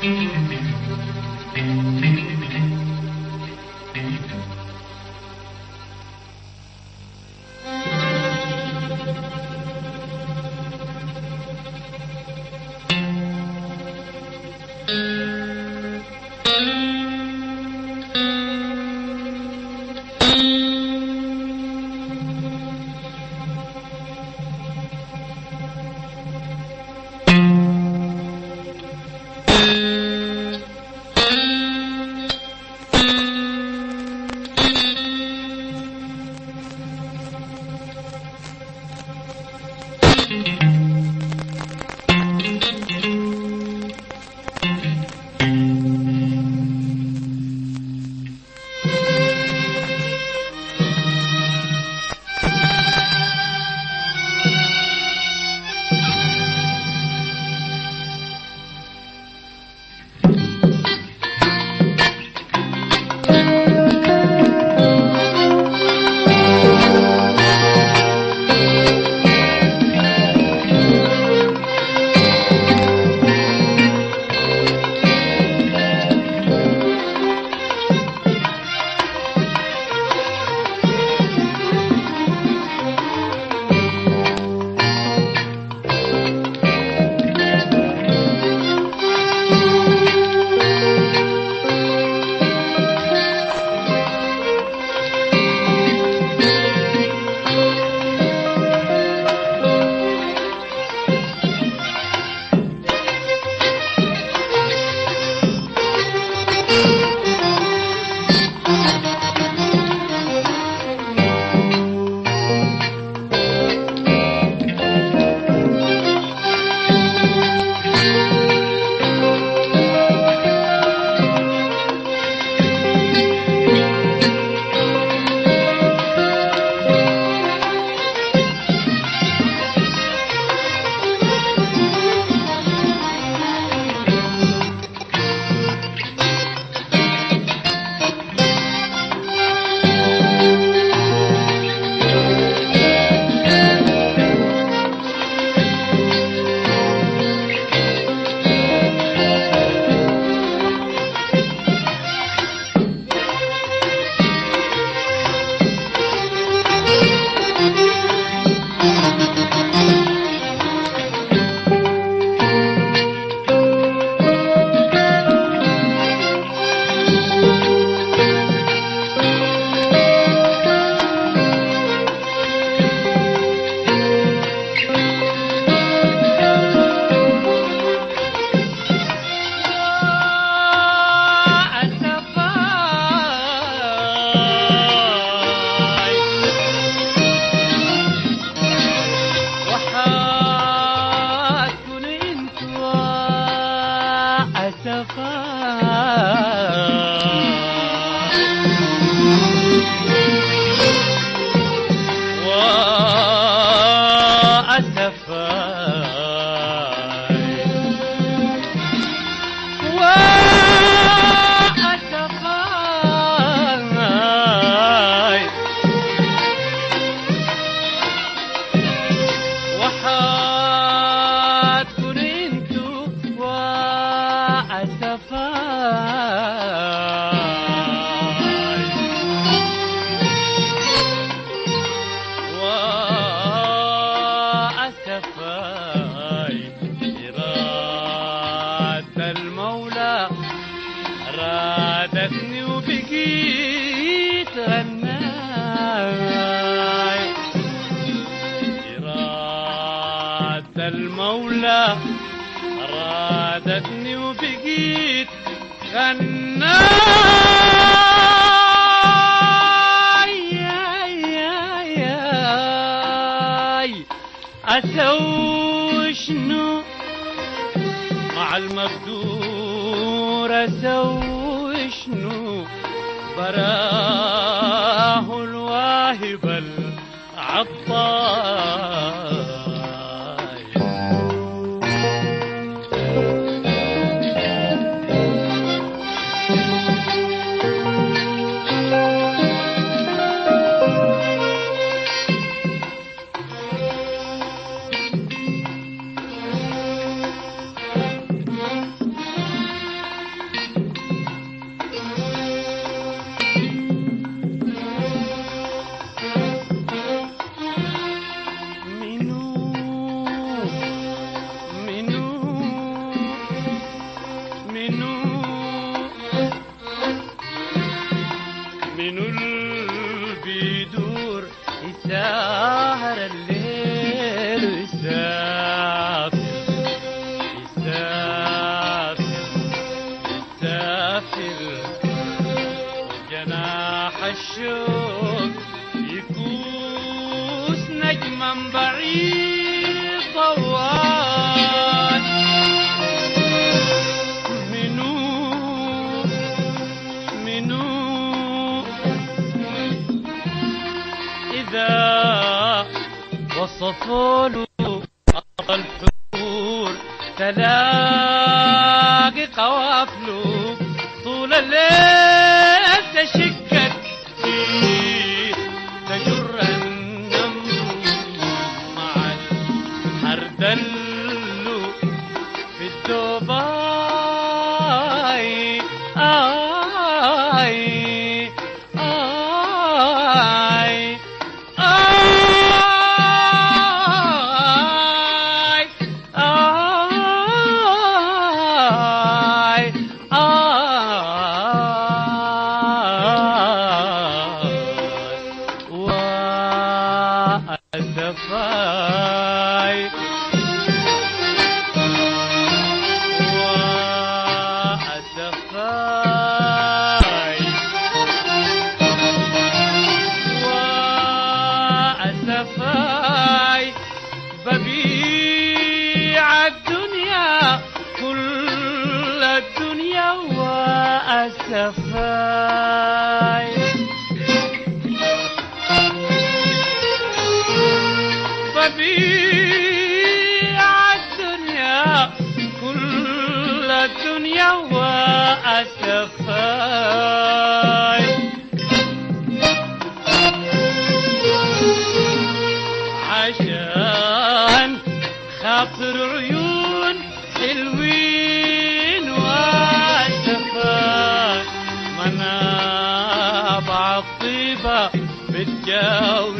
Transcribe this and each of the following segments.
Música أسوي شنو مع المقدور أسوي شنو براه بيدور يسهر الليل ويسافر يسافر يسافر جناح الشوق. يكوس نجما بعيد. صفول أرض الحور تلاقي قوافله طول الليل. عطر عيون حلوين واسفة ما أنا بعطيبة بالجو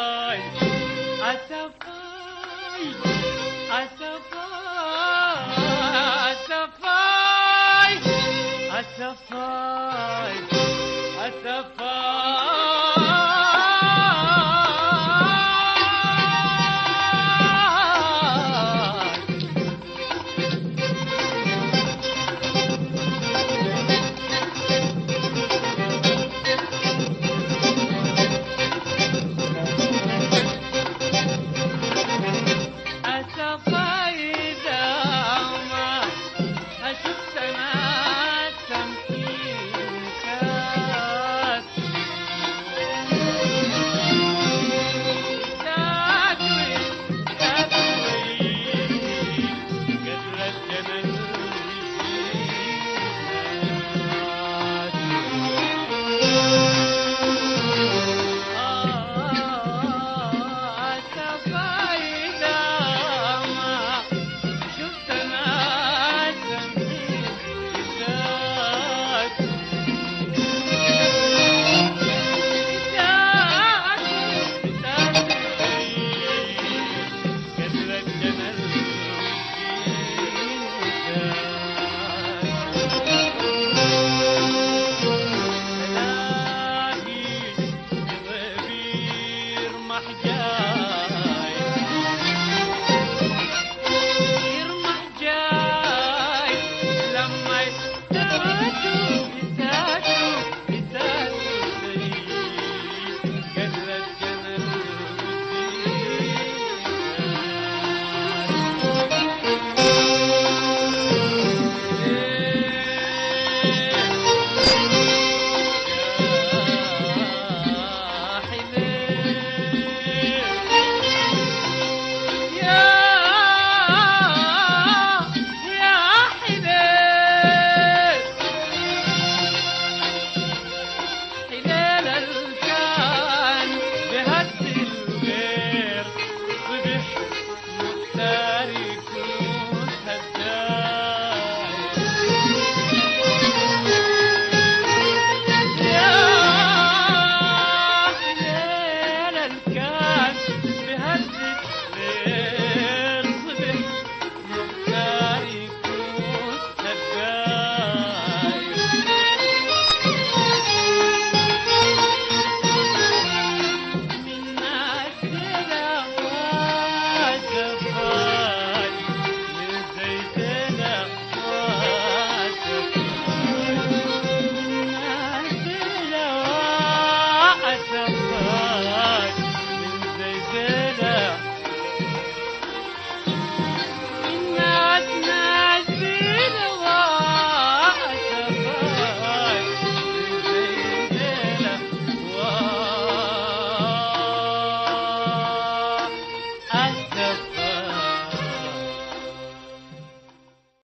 I a I a I a.